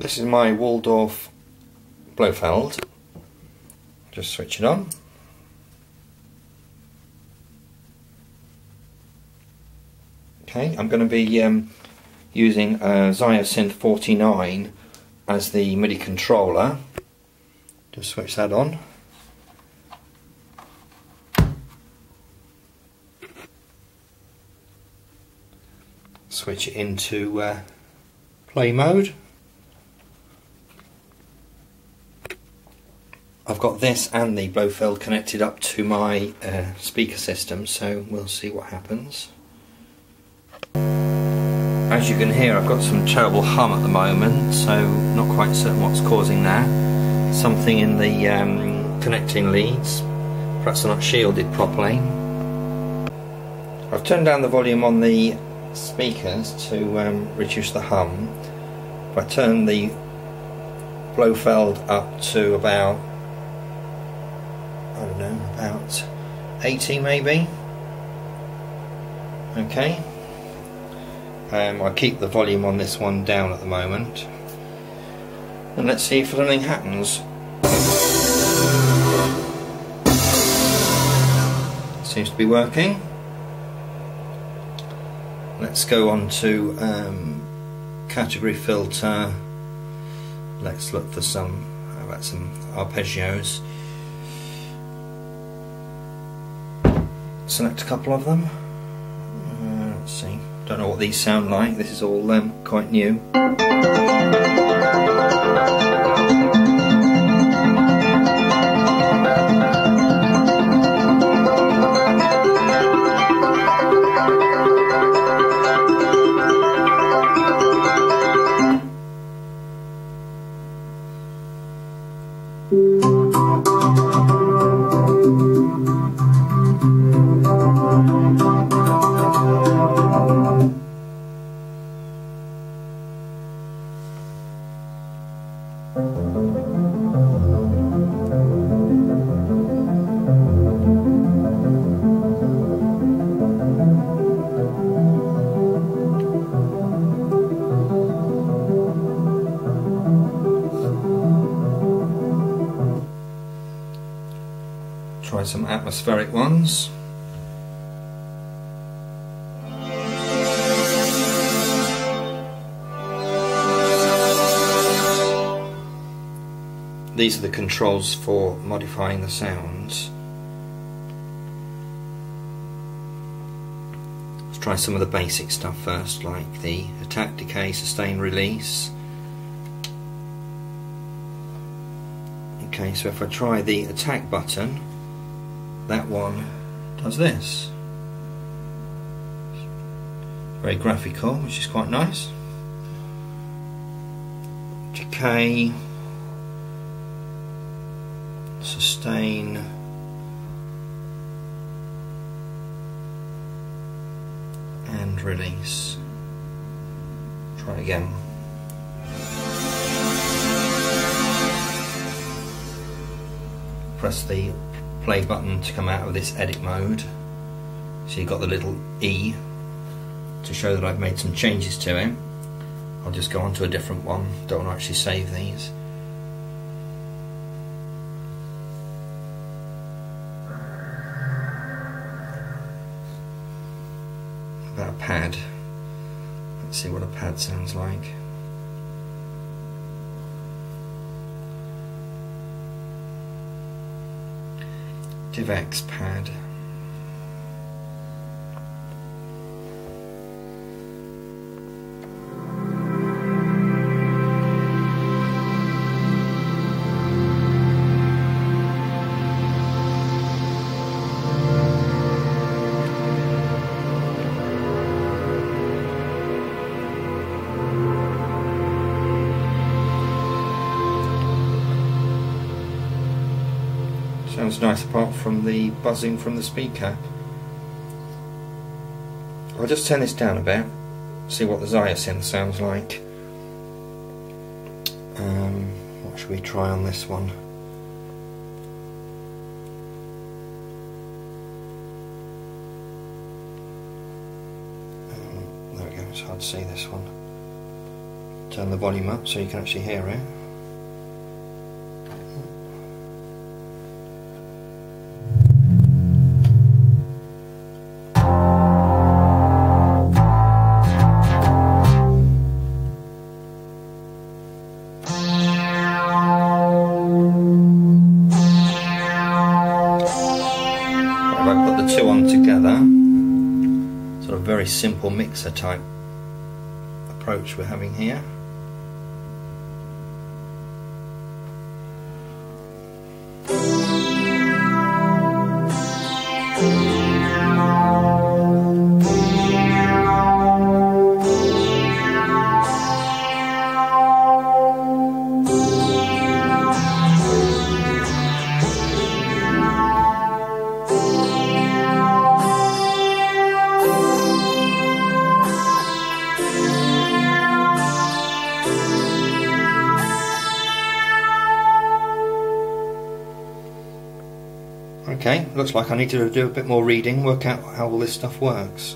This is my Waldorf Blofeld. Just switch it on. Okay, I'm going to be um, using a XioSynth 49 as the MIDI controller. Just switch that on. Switch it into uh, play mode. I've got this and the Blofeld connected up to my uh, speaker system, so we'll see what happens. As you can hear, I've got some terrible hum at the moment, so not quite certain what's causing that. Something in the um, connecting leads, perhaps they're not shielded properly. I've turned down the volume on the speakers to um, reduce the hum. If I turn the Blofeld up to about about 80 maybe. Okay. Um, I keep the volume on this one down at the moment. And let's see if anything happens. Seems to be working. Let's go on to um, category filter. Let's look for some, about some arpeggios. Select a couple of them. Uh, let's see. Don't know what these sound like. This is all um, quite new. Try some atmospheric ones. These are the controls for modifying the sounds. Let's try some of the basic stuff first, like the attack, decay, sustain, release. Okay, so if I try the attack button, that one does this. Very graphical, which is quite nice. Decay, sustain, and release. Try again. Press the play button to come out of this edit mode. So you've got the little E to show that I've made some changes to it. I'll just go on to a different one, don't want to actually save these. About a pad. Let's see what a pad sounds like. DivX pad. Sounds nice apart from the buzzing from the speed cap. I'll just turn this down a bit, see what the XioSynth sounds like. Um, what should we try on this one? Um, there we go, it's hard to see this one. turn the volume up so you can actually hear it. Sort of very simple mixer type approach we're having here. Okay, looks like I need to do a bit more reading, work out how all this stuff works.